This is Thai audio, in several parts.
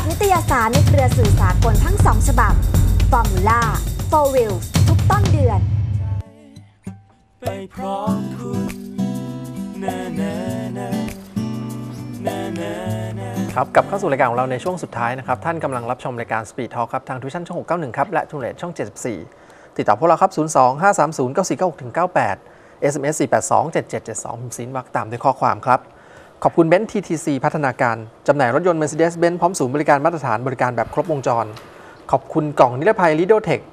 กับนิตยสารในเครือสื่อสากลทั้งสองฉบับ Formula For Wheels ทุกต้นเดือน ไปพร้อมคุณนานานานานานาครับกลับเข้าสู่รายการของเราในช่วงสุดท้ายนะครับ ท่านกำลังรับชมรายการ Speed Talk ครับ ทางทูชั่นช่อง 691 ครับ และทูเรตช่อง 74 ติดต่อพวกเราครับ 02 530 9496ถึง98 SMS 482 7772พิมพ์สินวักตามด้วยข้อความครับ ขอบคุณเบนซ์ TTC พัฒนาการ จำหน่ายรถยนต์ Mercedes-Benz พร้อมศูนย์บริการมาตรฐานบริการแบบครบวงจร ขอบคุณกล่องนิรภัย l i d o t e c h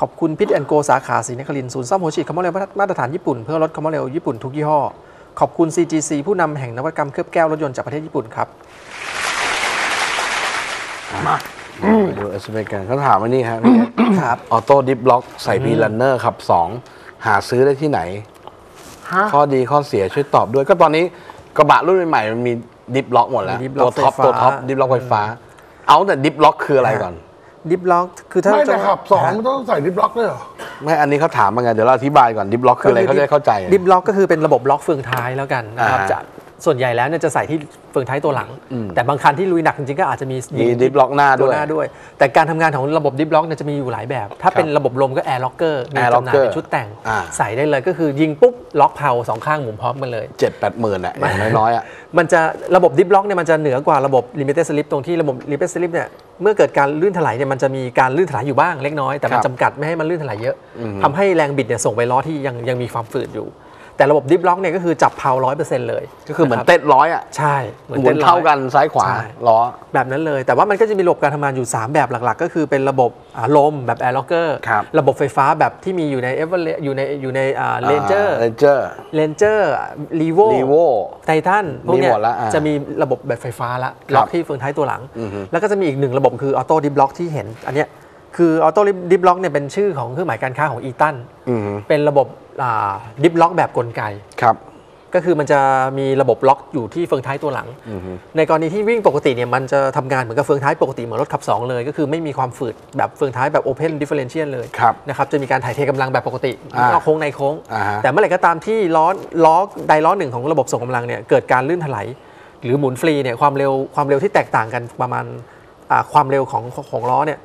ขอบคุณพิทแอนโกสาขาศรีนครินทร์ศูนย์ซ่อมหัวฉีด common rail มาตรฐานญี่ปุ่น เพื่อรถ common rail ญี่ปุ่นทุกยี่ห้อ ขอบคุณ CGC ผู้นำแห่งนวัตกรรมเคลือบแก้วรถยนต์จากประเทศญี่ปุ่นครับดู SMS กันเขาถามว่านี่ครับพี่ครับ auto diff lock ใส่ Prerunner ขับ 2 หาซื้อได้ที่ไหน ข้อดีข้อเสียช่วยตอบด้วย ก็ตอนนี้ กระบะรุ่นใหม่ๆมันมี diff lock หมดแล้วมี diff lock ตัวท็อปไฟฟ้า ตัวท็อป diff lock ไฟฟ้า เอาแต่ diff lock คืออะไรก่อน diff lockคือถ้าไม่แต่จะขับสองมันต้องใส่ diff lock ด้วยเหรอ ไม่อันนี้เขาถามมาไงเดี๋ยวเราอธิบายก่อน diff lockคืออะไรเขาจะได้เข้าใจ ดิฟล็อกก็คือเป็นระบบล็อกเฟืองท้ายแล้วกันนะครับอ่า จะ ส่วนใหญ่แล้วเนี่ยจะใส่ที่เฟืองท้ายตัวหลังอืมแต่บางคันที่ลุยหนักจริงๆก็อาจจะมีมี diff lock หน้าตัด้ววยหน้าด้วย แต่การทำงานของระบบ diff lock เนี่ยจะมีอยู่หลายแบบ ถ้าเป็นระบบลมก็ air locker มี air จำหน่าย locker เป็นชุดแต่งอ่าใส่ได้เลยก็คือยิงปุ๊บล็อกเพลาสองข้างหมุนพร้อมกันเลยเจ็ดแปดหมื่นอะอย่างน้อยๆอะมันจะระบบ diff lock เนี่ยมันจะเหนือกว่าระบบ limited slip ตรงที่ระบบ limited slip เนี่ยเมื่อเกิดการลื่นไถลเนี่ยมันจะมีการลื่นไถลอยู่บ้างเล็กน้อยแต่มันครับจำกัดไม่ให้มันลื่นไถลเยอะอืมทำให้แรงบิดเนี่ยส่งไปล้อที่ยังยังมีความฝืดอยู่ แต่ระบบ diff lock เนี่ยก็คือจับเพลาร้อยเปอร์เซ็นต์เลย ก็คือเหมือนะครับนเต้นร้อยอะใช่ เหมือนหมุต้นร้อยเท่ากันซ้ายขวาใช่ล้อ แบบนั้นเลย แต่ว่ามันก็จะมีระบบการทำงานอยู่ 3 แบบหลักๆ ก็คือเป็นระบบอ่าลมแบบ air locker ครับระบบไฟฟ้าแบบที่มีอยู่ในเอเวอร์อยู่ในอยู่ในRanger Ranger Ranger Revo Revo Triton พวกเนี้มียหมดละอ่าจะมีระบบแบบไฟฟ้าละครับล็อกที่เฟืองท้ายตัวหลังอือฮึแล้วก็จะมีอีกหนึ่งระบบคือ auto diff lock ที่เห็นอันเนี้ยคือ auto diff lock เนี่ยเป็นชื่อของเครื่องหมายการค้าของ Eaton อืมเป็นระบบ diff lock แบบกลไกครับก็คือมันจะมีระบบล็อกอยู่ที่เฟืองท้ายตัวหลังอือฮึในกรณีที่วิ่งปกติเนี่ยมันจะทำงานเหมือนกับเฟืองท้ายปกติเหมือนรถขับ 2 เลย ก็คือไม่มีความฝืดแบบเฟืองท้ายแบบ Open Differential เลยครับนะครับจะมีการถ่ายเทกำลังแบบปกติอ่านอกโค้งในโค้งอ่าฮะแต่เมื่อไหร่ก็ตามที่ล้อล้อใดล้อหนึ่งของระบบส่งกำลังเนี่ยเกิดการลื่นถลายหรือหมุนฟรีเนี่ยความเร็วความเร็วที่แตกต่างกันประมาณอ่าความเร็วของของล้อเนี่ย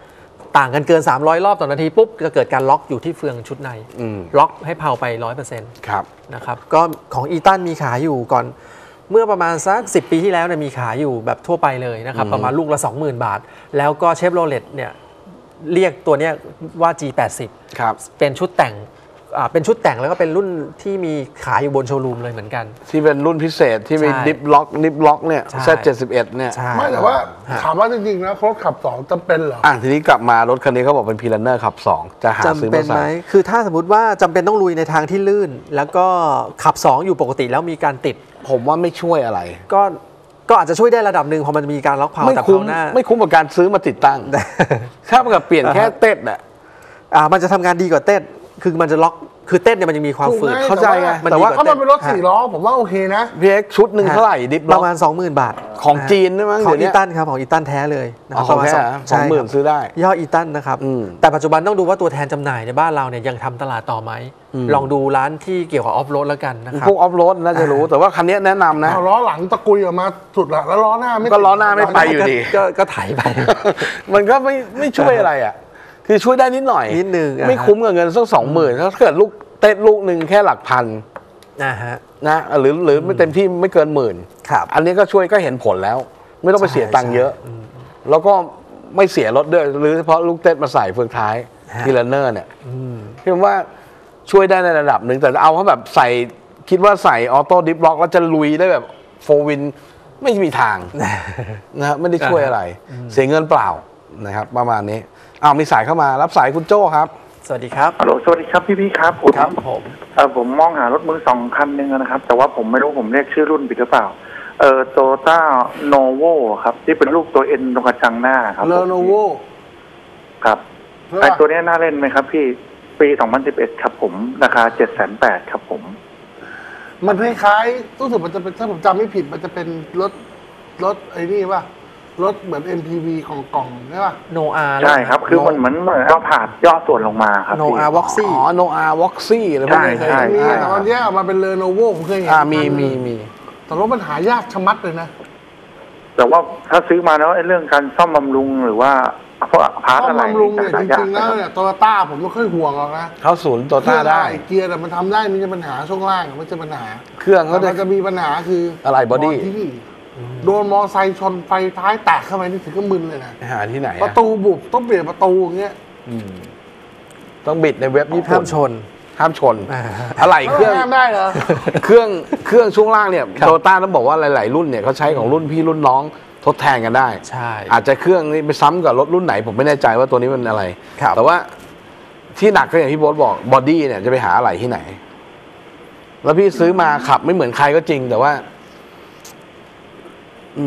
ต่างกันเกิน 300 รอบต่อนาทีปุ๊บจะเกิดการล็อกอยู่ที่เฟืองชุดใน อืมล็อกให้เพาไป 100%ครับนะครับ ก็ของอีตันมีขายอยู่ก่อน เมื่อประมาณสัก 10 ปีที่แล้วเนี่ยมีขายอยู่แบบทั่วไปเลยนะครับอืมประมาณลูกละ 20,000 บาท แล้วก็เชฟโรเลตเนี่ยเรียกตัวเนี้ยว่า G80 ครับ เป็นชุดแต่งอ่า เป็นชุดแต่งแล้วก็เป็นรุ่นที่มีขายอยู่บนโชว์รูมเลยเหมือนกัน ที่เป็นรุ่นพิเศษที่มีใช่ diff lock diff lock เนี่ยใช่ Z เจ็ดสิบเอ็ดเนี่ยใช่ไม่แต่ว่าฮะถามว่าจริงๆนะรถขับสองจำเป็นเหรอ อะทีนี้กลับมารถคันนี้เขาบอกเป็น Prerunner ขับ2จะหาซื้อจำเป็มานไหมใส่คือถ้าสมมติว่าจำเป็นต้องลุยในทางที่ลื่น แล้วก็ขับ 2 อยู่ปกติแล้วมีการติด ผมว่าไม่ช่วยอะไร ก็ก็อาจจะช่วยได้ระดับหนึ่งพอมันมีการล็อกเพลาไม่แต่คุ้มเพาหน้า ไม่คุ้มกับการซื้อมาติดตั้ง ถ้ากับเปลี่ยนแค่เต้นอะ อ่ามันจะทำงานดีกว่าเต้น คือมันจะล็อกคือเต้นเนี่ยมันยังมีความฝืดถูกไงเข้าใจไงมันแต่ดีว่ากว่าถ้ามันเป็นรถสี่ล้อผมว่าโอเคนะพีเอ็กชุดหนึ่งเท่าไหร่ดิฟปล็อกระมาณ 20,000 บาท ของะฮะจีนใช่ไหมของเดี๋อียวเนี้ยตันครับ ของอีตันแท้เลยนะคอ๋รัอบของแท้ประมาณเหรอใช่สองหมื่นครับซื้อได้ย่ห้ออีตันนะครับอืมแต่ปัจจุบันต้องดูว่าตัวแทนจำหน่ายในบ้านเราเนี่ยยังทำตลาดต่อไหม ลองดูร้านที่เกี่ยวกับออฟโรดแล้วกันนะครับพวกออฟโรดน่าจะรู้แต่ว่าคันนี้แนะนำนะเอาล้อหลังตะกุยออกมาสุดละแล้วล้อหน้าไม่ก็ล้อหน้าไม่ไปอยู่ดีก็ก็ไถไป มันก็ไม่ไม่ช่วยอะไรอะ คือช่วยได้นิดหน่อยนิดนึงอะไม่คุ้มกับเงินสักสองหมื่นถ้าเกิดลูกเต้นลูกหนึ่งแค่หลักพันนะฮะนะหรือหรือไม่เต็มที่ไม่เกินหมื่นครับ อันนี้ก็ช่วยก็เห็นผลแล้ว ไม่ต้องไปใช่เสียตังค์เยอะใช่อืมแล้วก็ไม่เสียรถด้วยหรือเฉพาะลูกเต้นมาใส่เฟืองท้ายฮะทีละเนอร์เนี่ยอืมพี่ว่าช่วยได้ในระดับหนึ่งแต่เอาเขาแบบใส่คิดว่าใส่ auto diff lock แล้วจะลุยได้แบบ four wheel ไม่มีทางนะฮะไม่ได้ช่วยอะไร เสียเงินเปล่า นะครับ ประมาณนี้อ้าวมีสายเข้ามารับสายคุณโจ้ครับ สวัสดีครับฮัลโหลสวัสดีครับพี่พี่ๆครับผมครับผมเออผมมองหารถมือสองคันหนึ่งนะครับ แต่ว่าผมไม่รู้ผมเรียกชื่อรุ่นผิดหรือเปล่า เออโตโยต้าโนโวครับ ที่เป็นลูกตัว N ตรงกระจังหน้าครับเลโนโวครับเพื่อไอตัวเนี้ยน่าเล่นไหมครับ พี่ปี2011ครับผมราคา708ครับผม มันคล้ายๆรู้สึกมันจะเป็นถ้าผมจำไม่ผิดมันจะเป็นรถรถไอ้นี่ป่ะ รถเหมือน MPV ของกล่องใช่ป่ะโนอาใช่ครับ คือมันเหมือนเหมือนเอาผาดย่อส่วนลงมาครับโนพี่อาวอกซี่อ๋อโนอาวอกซี่อะไรพวกนี้ใช่ใช่ มีแต่ตอนแยกออกมาเป็นเลโนโวผมเคยเห็นอ่ามีมีมีแต่รถมันหายากชะมัดเลยนะ แต่ว่าถ้าซื้อมาแล้วไอ้เรื่องการซ่อมบำรุงหรือว่าพวกพาร์ทซ่อมอะไรบำรุงเนี่ยจะจหายากริงๆแล้วเนี่ยโตโยต้าผมไม่ค่อยห่วงหรอกนะเข้าศูนย์โตต้าได้เครื่องอะรเกียร์แต่มันทำได้ไมใช่ปัญหาช่วงล่างอะไม่ใช่ปัญหาเครื่องแต่เขามัได้นจะมีปัญหาคืออะไร body ที่ โดนมอไซค์ชนไฟท้ายแตกเข้าไปนี่ถึงก็มึนเลยนะหาที่ไหนปอะระตูบุบต้องเปลี่ยนประตูอย่างเงี้ยต้องบิดในเว็บญี่ปุ่นห้ามชน ห้ามชนอ่าอะไรเครื่อง ห้ามได้เหรอ เครื่องเครื่องช่วงล่างเนี่ยครับโตต้าต้องบอกว่าหลาย ๆ รุ่นเนี่ยเขาใช้ของรุ่นพี่รุ่นน้องทดแทนกันได้ ใช่ อาจจะเครื่องนี้ไปซ้ำกับรถรุ่นไหน ผมไม่แน่ใจว่าตัวนี้มันอะไร ครับ แต่ว่าที่หนักก็อย่างที่โบ๊ทบอกบอดี้เนี่ยจะไปหาอะไรที่ไหน แล้วพี่ซื้อมาขับไม่เหมือนใครก็จริง แต่ว่า อื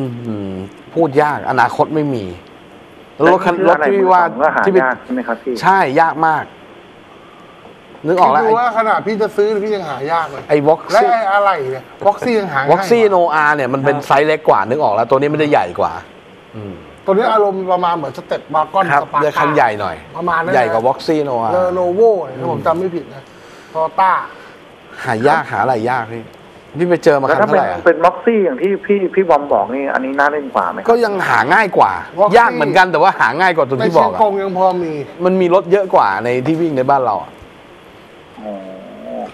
มพูดยากอนาคตไม่มีแล้วรถคันรถที่พี่ว่าก็หาที่เป็นยากใช่ไหมครับพี่ใช่ยากมาก นึกออกแล้วคิดดูว่าขนาดพี่จะซื้อพี่ยังหายากเลยไอ้วอกและซี่ไอ้อะไรเนี่ยวอกซี่ยังหาง่ายวอกซี่โนกว่าอาเนี่ยมันเป็นไซส์เล็กกว่านึกออกแล้ว ตัวนี้มันจะใหญ่กว่าตัวนี้อารมณ์ประมาณเหมือนสเต็ปบาร์กอนครับสปาร์เรือคันใหญ่หน่อยประมาณนั้นใหญ่กว่าวอกซี่โนอาเลอโนโวถ้าผมจำไม่ผิดนะโตต้าหายากหาอะไรยากพี่ พี่ไปเจอมาแล้วคันถ้าเท่าเป็นไหร่อะเป็นม็อกซี่อย่างที่พี่พี่บอมบอกนี่อันนี้น่าเล่นกว่าไหมครับก็ยังหาง่ายกว่า Roxy ยากเหมือนกันแต่ว่าหาง่ายกว่าตัวในที่บเชีอยกงอะกงยังพอมีมันมีรถเยอะกว่าในที่วิ่งในบ้านเราอะอ๋อ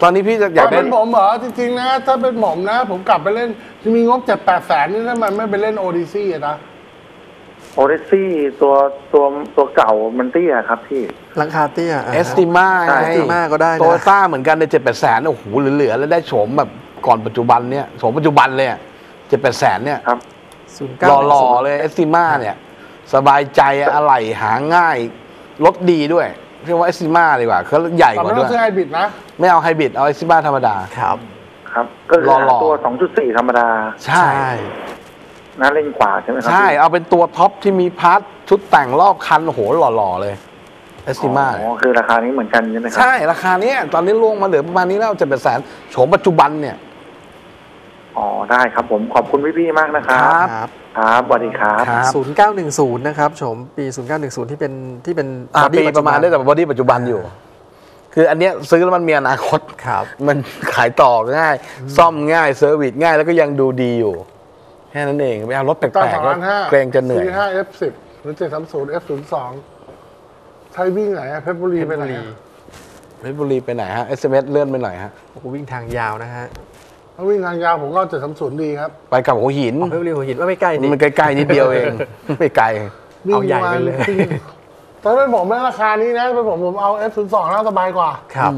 ตอนนี้พี่จะอยากถ้าได้เป็นผมเหรอจริงๆนะ ถ้าเป็นผมนะ ผมกลับไปเล่นจะมีงบเจ็ดแปดแสนนี่ถ้ามันไม่ไปเล่นโอดิซี่นะ โอเดซี่ตัวตัวตัวเก่ามันเตี้ยครับพี่ หลังคาเตี้ยเอสติมาใช่ไง Estima ก็ได้นะ โตโยต้าเหมือนกันในเจ็ดแปดแสนโอ้โหเหลือๆแล้วได้โฉมแบบ ก่อนปัจจุบันเนี่ยโฉมปัจจุบันเลยเจ็ดแปดแสนเนี่ยครับศูนย์เก้าหล่อๆเลยเอสติมาเนี่ย สบายใจอะไรหาง่ายรถดีด้วยเรียกว่า Estima ดีกว่าเขาใหญ่แต่กไม่ว่าต้ด้อวยงซื้อไฮบริดนะ ไม่เอาไฮบริดเอา Estima ธรรมดาครับครับก็คือหล่อหาๆตัว 2.4 ธรรมดา ใช่น่าเล่นกว่าใช่ไหมครัใช่พี่เอาเป็นตัวท็อปที่มี part ชุดแต่งรอบคันโอ้โหหล่อ ๆ เลย Estima อ๋อ คือราคานี้เหมือนกันใช่ไหมครัใช่ ราคาเนี้ยตอนนี้ล่วงมาเหลือประมาณนี้แล้วเจ็ดแปดแสนโฉมปัจจุบันเนี่ย อ๋อได้ครับผมขอบคุณพี่ๆมากนะครัครับบครับ ครับสวัสดีครับครับศูนย์เก้าหนึ่งศูนย์นะครับโฉมปีศูนย์เก้าหนึ่งศูนย์ที่เป็นที่เป็น อ่า body ปีประมาณได้แต่ body ปัจจุบันอยู่ คืออันเนี้ยซื้อแล้วมันมีอนาคตครับ มันขายต่อง่าย ซ่อมง่าย service ง่ายแล้วก็ยังดูดีอยู่ แค่นั้นเองไปเอารถแปลตั้งกสองๆก็ล้านห้าเกรงจะเหนื่อยสี่ห้า F สิบหรือเจ็ดสามศูนย์ F ศูนย์สองใช้วิ่งไหนอะเพชรบุรีไปไหนอะเพชรบุรีไปไหนฮะ SMS เลื่อนไปหน่อยฮะ โอ้โหวิ่งทางยาวนะฮะ ถ้าวิ่งทางยาวผมก็เจ็ดสามศูนย์ดีครับ ไปกับหัวหิน เพชรบุรีหัวหินว่าไม่ใกล้นี่มันใกล้ๆนิดเดียวเอง ไม่ไกล เอาใหญ่ไปเลย วิ่งประมาณแต่ถ้าเป็นผมในราคานี้นะเป็นผมผมเอา F ศูนย์สองน่าสบายกว่า ครับ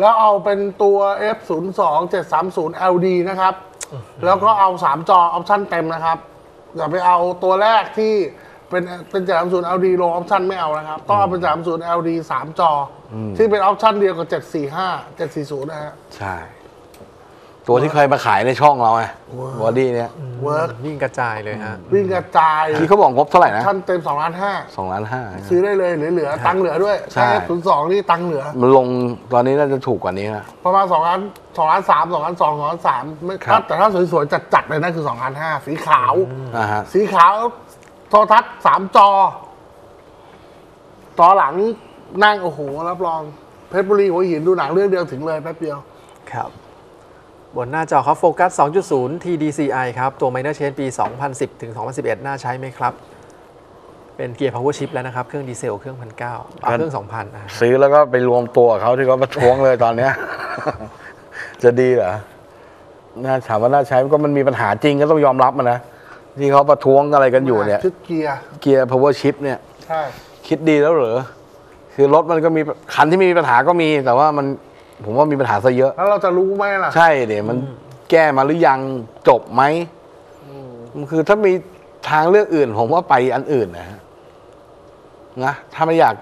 แล้วเอาเป็นตัว F 0 2 7 3 0 LD นะครับ แล้วก็เอา 3 จอออปชั่นเต็มนะครับ อย่าไปเอาตัวแรกที่เป็นเป็น730 LD โลออปชั่นไม่เอานะครับ ต้องเอาเป็น730 LD 3 จออที่เป็น option เดียวกับ 745 740 นะฮะ ใช่ ตัวที่เคยมาขายในช่องเราไง body เนี้ย work วิ่งกระจายเลยฮะวิ่งกระจายที่เขาบอกงบเท่าไหร่นะชั่นเต็ม2ล้านห้าสองล้านห้าซื้อได้เลยเหลือๆตังค์เหลือด้วยใช่ถ้า F 0 2นี่ตังค์เหลือ มันลงตอนนี้น่าจะถูกกว่านี้นะประมาณ2ล้าน2ล้าน3 2ล้าน2 2ล้าน3ไม่ครับแต่ถ้าสวยๆจัดๆเลยนะคือ2ล้าน5สีขาวอ่าฮะสีขาวโทรทัศน์สามจอต่อหลังนั่งโอ้โหรับรองเพชรบุรีหัวหินดูหนังเรื่องเดียวถึงเลยแป๊บเดียวครับ บนหน้าจอครับโฟกัส 2.0 TDCI ครับ ตัว Minor Change ปี 2010 ถึง 2011 น่าใช้ไหมครับ เป็นเกียร์ Power Shift แล้วนะครับ เครื่องดีเซล เครื่อง1,900เอาเครื่อง 2,000นะซื้อแล้วก็ไปรวมตัวกับเขาที่เขาประท้วงเลยตอนเนี้ย จะดีเหรอน่าถามว่าน่าใช้ก็มันมีปัญหาจริงก็ต้องยอมรับมันนะ ที่เขาประท้วงอะไรกันอยู่เนี่ย ชุดเกียร์เกียร์ power shift เนี่ย ใช่ คิดดีแล้วเหรอคือรถมันก็มีคันที่มีปัญหาก็มีแต่ว่ามัน ผมว่ามีปัญหาซะเยอะ แล้วเราจะรู้ไหมล่ะ ใช่เดี๋ยมันแก้มาหรือยังจบไหมมันคือถ้ามีทางเลือกอื่น ผมว่าไปอันอื่นนะฮะนะถ้าไม่อยาก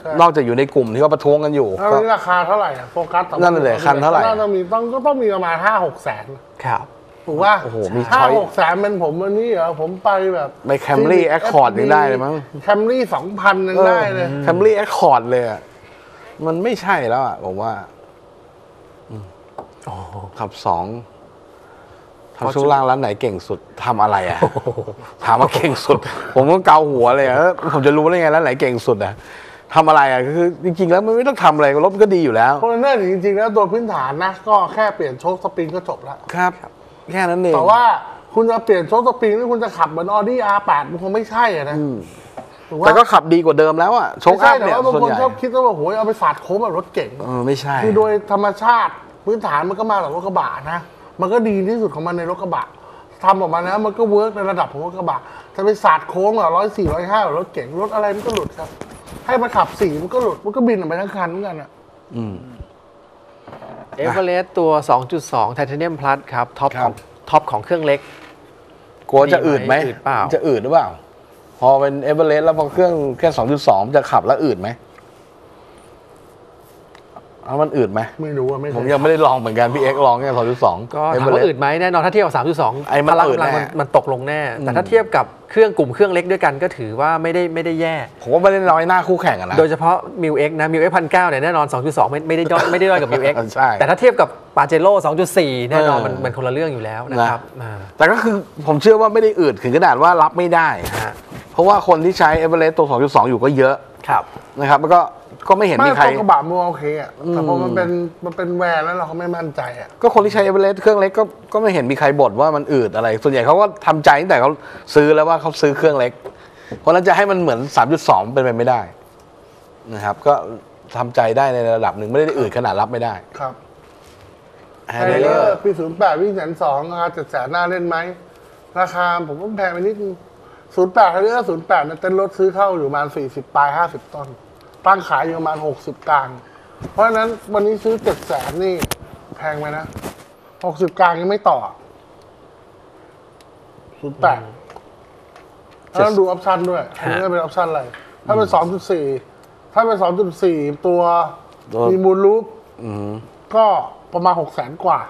ใช่นอกจากอยู่ในกลุ่มที่เขาประท้วงกันอยู่แล้วก็นี่ราคาเท่าไหร่อะโฟกัสนั่นแหละคันเท่าไหร่ก็ต้องมีต้องก็ต้องมีประมาณห้าหกแสนครับถูกป่ะโอ้โหมีห้าช้อยหกแสนเป็นผมวันนี้เหรอผมไปแบบไป Camry Accord ยังได้เลยมั้ง Camry สองพันยังได้เลยแคมรี่แอคคอร์ดเลยอะมันไม่ใช่แล้วอะผมว่าอืม ขับสองทำช่วงล่างร้านไหนเก่งสุดทำอะไรอะถามว่าเก่งสุด ผมก็เกาหัวเลยอะแล้วผมจะรู้ได้ไงร้านไหนเก่งสุดอะทำอะไรอะคือจริง ๆ แล้วมันไม่ต้องทำอะไรรถมันก็ดีอยู่แล้วโคโรเนอร์จริงๆแล้วตัวพื้นฐานนะก็แค่เปลี่ยนโช้คสปริงก็จบแล้วครับ แค่นั้นเองแต่ว่าคุณจะเปลี่ยนโช้คสปริงหรือคุณจะขับเหมือน Audi R8 มันคงไม่ใช่อะนะถูกปะแต่ก็ขับดีกว่าเดิมแล้วอะโช้คไม่อัใช่พแต่เนี่ยว่าบางส่วนคนใหญ่ชอบคิดว่าโหยเอาไปสาดโค้งแบบรถเก๋งเออไม่ใช่คือโดยธรรมชาติ พื้นฐานมันก็มาจากรถกระบะนะ มันก็ดีที่สุดของมันในรถกระบะทำออกมาแล้วมันก็ work ในระดับของรถกระบะจะไปสาดโค้งอะร้อยสี่ร้อยห้ารถเก๋งรถอะไรมันก็หลุดครับ ให้มันขับสี่มันก็หลุดมันก็บินออกไปทั้งคันเหมือนกันอะอืมเอเวอเรสต์ตัว 2.2 Titanium Plus ครับท็อปครัขอบ งท็อปของเครื่องเล็ก กลัวจะอืดไหมอืดเปล่า จะอืดหรือเปล่า พอเป็นเอเวอเรสต์แล้วพอเครื่องแค่2.2จะขับแล้วอืดไหม เอามันอืดไหมไม่รู้อะไม่เคผมยยังไม่ได้ลองเหมือนกันพี่เอ็กซ์ลองแค่2.2ก็ถามว่าอืดไหมแน่นอนถ้าเทียบกับ3.2ไอ้มันพลังอืดกำลังแน่มันมันตกลงแน่ แต่ถ้าเทียบกับเครื่องกลุ่มเครื่องเล็กด้วยกันก็ถือว่าไม่ได้ไม่ได้แย่ ผมว่าไม่ได้น้อยหน้าคู่แข่งอะนะ โดยเฉพาะ MU-X นะ MU-X พันเก้าเนี่ยแน่นอน2.2ไม่ไม่ได้ด้อยไม่ได้ด้อยกับ MU-X ใช่แต่ถ้าเทียบกับ Pajero 2.4แน่นอนเออมันมันคนละเรื่องอยู่แล้วนะครับอ่าแต่ก็คือผมเชื่อว่าไม่ได้อืดถึงขนาดว่ารับไม่ได้ฮะเพราะว่าคนที่ใช้เอเวอเรสต์ตัว 2.2 อยู่ก็เยอะ ครับนะครับ แล้วก็ก็ไม่เห็นไม่มีใครตัวกระบะมันโอเคอะแต่พอมันเป็นมันเป็น van แล้วเราก็ไม่มั่นใจอะก็คนที่ใช้เอเวอเรสต์เครื่องเล็กก็ก็ไม่เห็นมีใครบ่นว่ามันอืดอะไร ส่วนใหญ่เขาก็ทำใจตั้งแต่เขาซื้อแล้วว่าเขาซื้อเครื่องเล็ก เพราะฉะนั้นจะให้มันเหมือน 3.2 เป็นไปไม่ได้นะครับ ก็ทำใจได้ในระดับหนึ่งไม่ได้อืดขนาดรับไม่ได้ครับ Harrierปีศูนย์แปดวิ่งแสนสองราคาเจ็ดแสนน่าเล่นไหม ราคาผมว่าแพงไปนิดนึง ศูนย์แปด Harrier ศูนย์แปดเนี่ยเต็นท์รถซื้อเข้าอยู่ประมาณสี่สิบปลายห้าสิบต้น ตั้งขายอยู่ประมาณหกสิบกลาง เพราะฉะนั้นวันนี้ซื้อเจ็ดแสนนี่ แพงไหมนะหกสิบกลางยังไม่ต่อศูนย์แปดแล้วต้องดู option ด้วยอันนี้เป็น option อะไร ถ้าเป็นสองจุดสี่ถ้าเป็นสองจุดสี่ตัวตัวมี moonroof อืมก็ประมาณหกแสนกว่า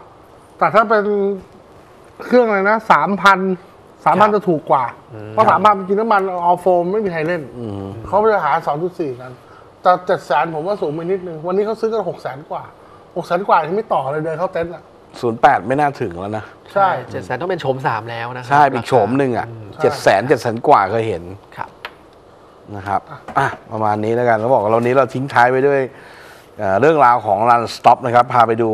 แต่ถ้าเป็นเครื่องอะไรนะสามพัน สามพันจะถูกกว่า เพราะสามพันกินน้ำมัน all four ไม่มีใครเล่นเขาไปหาสองจุดสี่กันแต่เจ็ดแสนผมว่าสูงไปนิดนึง วันนี้เขาซื้อกันหกแสนกว่าหกแสนกว่ายังไม่ต่อเลยเดินเข้าเต็นท์อะ08ไม่น่าถึงแล้วนะ ใช่เจ็ดแสนต้องเป็นโฉมสามแล้วนะครัใช่อีกโฉมหนึ่งอะใช่เจ็ดแสนเจ็ดแสนกว่าเคยเห็นครับนะครับอะประมาณนี้แล้วกันแล้วบอกว่าวันนี้เราทิ้งท้ายไว้ด้วยเอ่อเรื่องราวของ Run Stop นะครับ พาไปดู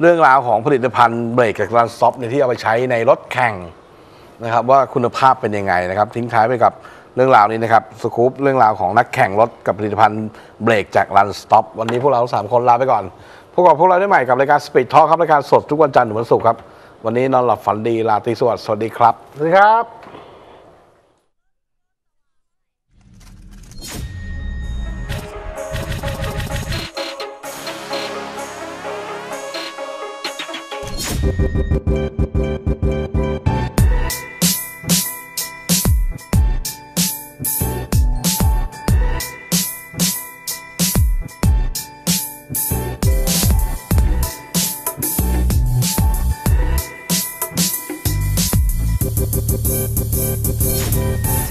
เรื่องราวของผลิตภัณฑ์เบรกกับ Run Stop เนี่ยที่เอาไปใช้ในรถแข่ง นะครับว่าคุณภาพเป็นยังไงนะครับ ทิ้งท้ายไปกับเรื่องราวนี้นะครับสกู๊ปเรื่องราวของนักแข่งรถกับผลิตภัณฑ์เบรกจาก Run Stop วันนี้พวกเราสามคนลาไปก่อนพบกับพวกเราได้ใหม่กับรายการ Speed Talk ครับรายการสดทุกวันจันทร์ถึงวันศุกร์ครับ วันนี้นอนหลับฝันดีลาตรีสวัสดิ์สวัสดีครับสวัสดีครับส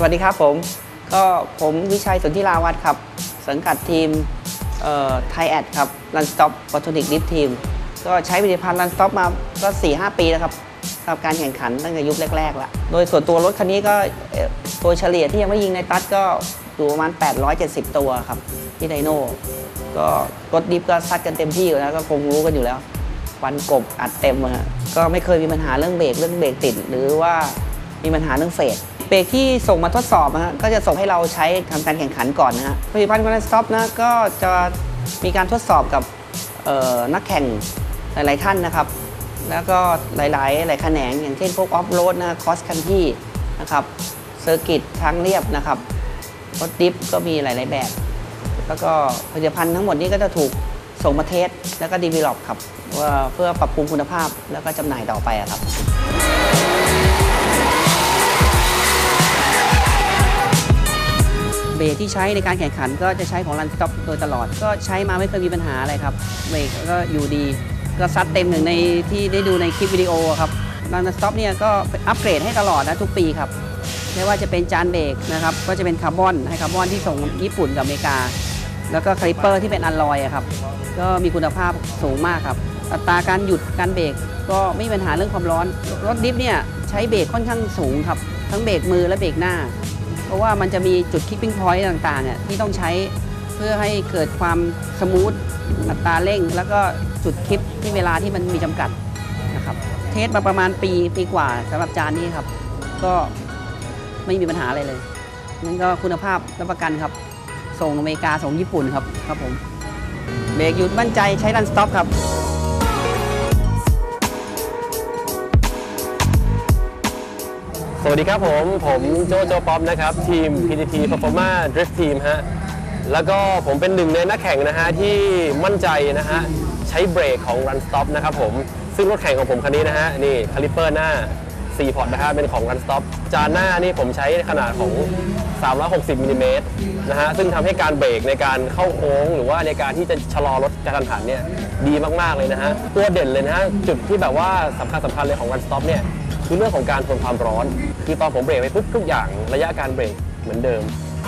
วัสดีครับผม ก็ผมวิชัยสนธิราวัตรครับ สังกัดทีมไทยแอดครับ Run Stop p o t o n i c Lift Team ก็ใช้ผลิตภัณฑ์ Run Stop มาก็4-5ปีแล้วครับสำหรับการแข่งขันตั้งแต่ยุคแรกๆแล้วโดยส่วนตัวรถคันนี้ก็ตัวเฉลี่ยที่ยังไม่ยิงในตัดก็อยู่ประมาณ 870 ตัวครับ ที่ไดโน่ก็รถดิฟก็ซัดกันเต็มที่อยู่แล้วก็คงรู้กันอยู่แล้ววันกบอัดเต็มอะฮะก็ไม่เคยมีปัญหาเรื่องเบรกเรื่องเบรกติด หรือว่ามีปัญหาเรื่อง fade เบรกที่ส่งมาทดสอบนะฮะก็จะส่งให้เราใช้ทำการแข่งขันก่อนนะฮะผลิตภัณฑ์ Runstop นะก็จะมีการทดสอบกับนักแข่งหลาย ๆ ท่านนะครับ แล้วก็หลาย ๆ หลายแขนงอย่างเช่นพวกออฟโรดนะ cross country นะครับ circuit ทางเรียบนะครับรถ drift ก็มีหลาย ๆ แบบ แล้วก็ผลิตภัณฑ์ทั้งหมดนี้ก็จะถูกส่งมา test แล้วก็ develop ครับว่าเพื่อปรับปรุงคุณภาพแล้วก็จำหน่ายต่อไปครับ เบรกที่ใช้ในการแข่งขัน ก็จะใช้ของ Runstop โดยตลอด ก็ใช้มาไม่เคยมีปัญหาอะไรครับเบรกก็อยู่ดี ก็ซัดเต็มเหนี่ยวที่ได้ดูในคลิปวิดีโอครับ Runstop เนี่ยก็อัปเกรดให้ตลอดนะทุกปีครับไม่ว่าจะเป็นจานเบรกนะครับก็จะเป็นคาร์บอน high carbon ที่ส่งญี่ปุ่นกับอเมริกา แล้วก็คลิปเปอร์ที่เป็นอัลลอยครับก็มีคุณภาพสูงมากครับอัตราการหยุดการเบรกก็ไม่มีปัญหาเรื่องความร้อน รถ drift เนี่ยใช้เบรกค่อนข้างสูงครับ ทั้งเบรกมือและเบรกหน้า เพราะว่ามันจะมีจุด clipping point ต่างๆเนี่ยที่ต้องใช้เพื่อให้เกิดความ smooth อัตราเร่ง แล้วก็จุดคลิปที่เวลาที่มันมีจำกัดนะครับ test มาประมาณปีปีกว่าสำหรับจานนี้ครับ ก็ไม่มีปัญหาอะไรเลยนั่นก็คุณภาพรับประกันครับ ส่งอเมริกาส่งญี่ปุ่นครับครับผมเบรกหยุดมั่นใจใช้ Run Stop ครับ สวัสดีครับผม ผมโจโจป๊อปนะครับ ทีม PTT Performa Drift Team ฮะ แล้วก็ผมเป็นหนึ่งในนักแข่งนะฮะ ที่มั่นใจนะฮะ ใช้เบรกของ Run Stop นะครับผม ซึ่งรถแข่งของผมคันนี้นะฮะ นี่คาลิเปอร์หน้า4 pot นะฮะ เป็นของ Run Stop จานหน้านี่ผมใช้ขนาดของ 360มิลลิเมตรนะฮะ ซึ่งทำให้การเบรกในการเข้าโค้ง หรือว่าในการที่จะชะลอรถกระทันหันเนี่ยดีมากๆเลยนะฮะ ตัวเด่นเลยนะฮะจุดที่แบบว่าสำคัญสำคัญเลยของ Run Stop เนี่ย คือเรื่องของการทนความร้อน คือตอนผมเบรกไปปุ๊บทุกอย่างระยะการเบรกเหมือนเดิม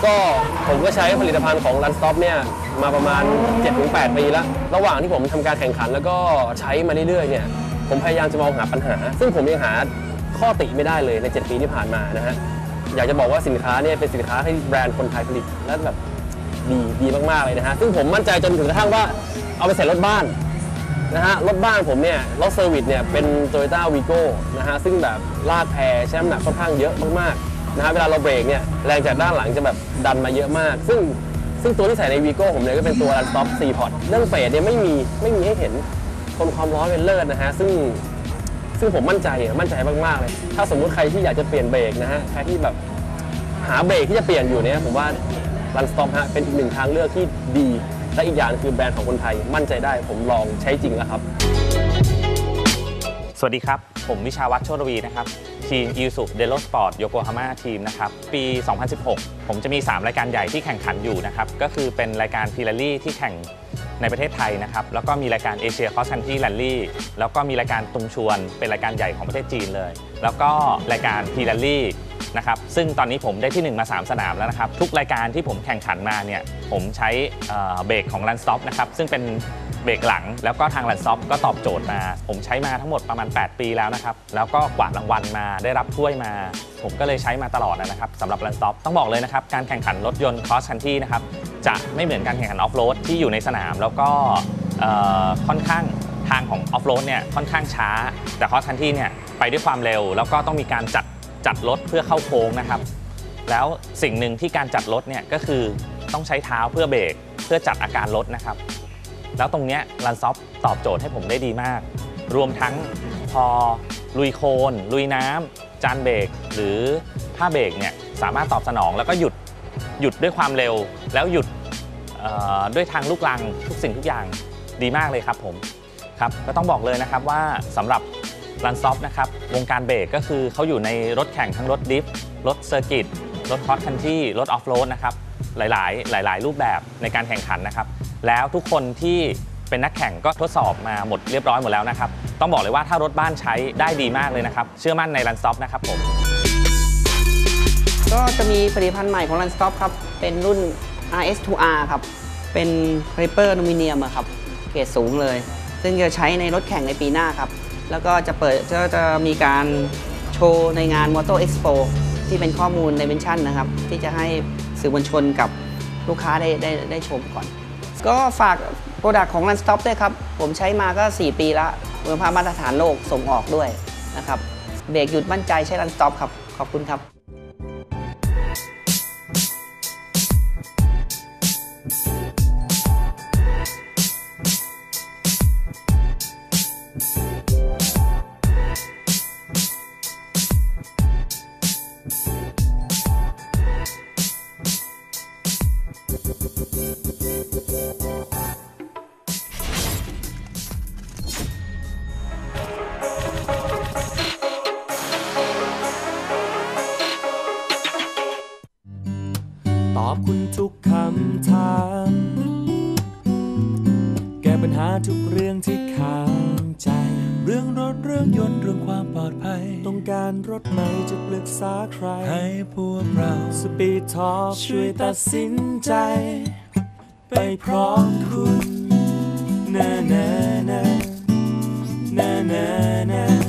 ก็ผมก็ใช้ผลิตภัณฑ์ของ Run Stop เนี่ยมาประมาณ 7-8 ปีแล้ว ระหว่างที่ผมทำการแข่งขัน แล้วก็ใช้มาเรื่อยๆเนี่ยผมพยายามจะมองหาปัญหา ซึ่งผมยังหาข้อติไม่ได้เลยใน 7 ปีที่ผ่านมานะฮะอยากจะบอกว่าสินค้าเนี่ยเป็นสินค้าที่แบรนด์คนไทยผลิตและแบบดีดีมากๆเลยนะฮะซึ่งผมมั่นใจจนถึงกระทั่งว่าเอาไปใส่รถบ้าน นะฮะรถบ้านผมเนี่ยรถเซอร์วิสเนี่ยเป็น Toyota Vigo นะฮะซึ่งแบบลากแพรใช้น้ำหนักค่อนข้างเยอะมากๆนะฮะเวลาเราเบรกเนี่ยแรงจากด้านหลังจะแบบดันมาเยอะมาก ซึ่งซึ่งตัวที่ใส่ใน Vigo ผมเนี่ยก็เป็นตัว Run Stop 4 Pot เรื่องเฟดเนี่ยไม่มีไม่มีให้เห็นทนความร้อนเป็นเลิศนะฮะซึ่งซึ่งผมมั่นใจมั่นใจมากๆเลย ถ้าสมมุติใครที่อยากจะเปลี่ยนเบรกนะฮะใครที่แบบหาเบรกที่จะเปลี่ยนอยู่เนี่ยผมว่า Run Stop ฮะเป็นอีกหนึ่งทางเลือกที่ดี และอีกอย่างคือแบรนด์ของคนไทยมั่นใจได้ผมลองใช้จริงแล้วครับ สวัสดีครับ ผมวิชาวัฒน์โชตวีนะครับ ทีมยูสุเดลโลสปอร์ตโยโกฮาม่าทีมนะครับ ปี 2016 ผมจะมี 3 รายการใหญ่ที่แข่งขันอยู่นะครับ ก็คือเป็นรายการพี r ร l ลี่ที่แข่งในประเทศไทยนะครับ แล้วก็มีรายการเอเชียคอสคันที่แรลลี่แล้วก็มีรายการตุงชวน เป็นรายการใหญ่ของประเทศจีนเลย แล้วก็รายการพี r ร l ลี่ นะครับซึ่งตอนนี้ผมได้ที่ 1 มา 3 สนามแล้วนะครับ ทุกรายการที่ผมแข่งขันมาเนี่ยผมใช้เอ่อเบรกของ Run Stop นะครับซึ่งเป็นเบรกหลัง แล้วก็ทาง Run Stop ก็ตอบโจทย์มา ผมใช้มาทั้งหมดประมาณ 8 ปีแล้วนะครับ แล้วก็กวาดรางวัลมาได้รับถ้วยมา ผมก็เลยใช้มาตลอดนะครับสำหรับ Run Stop ต้องบอกเลยนะครับ การแข่งขันรถยนต์ cross country นะครับจะไม่เหมือนการแข่งขันออฟโรดที่อยู่ในสนามแล้วก็เอ่อค่อนข้าง ทางของออฟโรดเนี่ยค่อนข้างช้า แต่ cross country เนี่ยไปด้วยความเร็ว แล้วก็ต้องมีการจัด จัดรถเพื่อเข้าโค้งนะครับ แล้วสิ่งหนึ่งที่การจัดรถเนี่ยก็คือต้องใช้เท้าเพื่อเบรกเพื่อจัดอาการรถนะครับ แล้วตรงเนี้ยรันซอฟตอบโจทย์ให้ผมได้ดีมาก รวมทั้งพอลุยโคลนลุยน้ำจานเบรกหรือผ้าเบรกเนี่ยสามารถตอบสนองแล้วก็หยุดหยุดด้วยความเร็ว แล้วหยุดด้วยทางลูกรังทุกสิ่งทุกอย่างดีมากเลยครับผมครับก็ต้องบอกเลยนะครับว่าสำหรับ Run Stop นะครับ วงการเบรกก็คือเขาอยู่ในรถแข่งทั้งรถ drift รถ circuit รถ cross country รถออฟโรดนะครับ หลาย ๆ หลาย ๆ รูปแบบในการแข่งขันนะครับ แล้วทุกคนที่เป็นนักแข่งก็ทดสอบมาหมดเรียบร้อยหมดแล้วนะครับ ต้องบอกเลยว่าถ้ารถบ้านใช้ได้ดีมากเลยนะครับ เชื่อมั่นใน Run Stop นะครับผม ก็จะมีผลิตภัณฑ์ใหม่ของ Run Stop ครับ เป็นรุ่น RS2R ครับ เป็นคลิปเปอร์อลูมิเนียมครับ เกรดสูงเลย ซึ่งจะใช้ในรถแข่งในปีหน้าครับ แล้วก็จะเปิดก็จะมีการโชว์ในงาน Motor Expo ที่เป็นข้อมูลใน mention นะครับ ที่จะให้สื่อมวลชนกับลูกค้าได้ได้ได้ชมก่อน ก็ฝาก product ของ Run Stop ด้วยครับ ผมใช้มาก็ 4 ปีละคุณภาพมาตรฐานโลกส่งออกด้วยนะครับ เบรกหยุดมั่นใจใช้ Run Stop ครับ ขอบคุณครับ การรถไหมจะปรึกษาใคร ให้พวกเราสปีดทอล์ช่วยตัดสินใจ ไปพร้อมคุณแน่แน่แน่แน่แน่แน่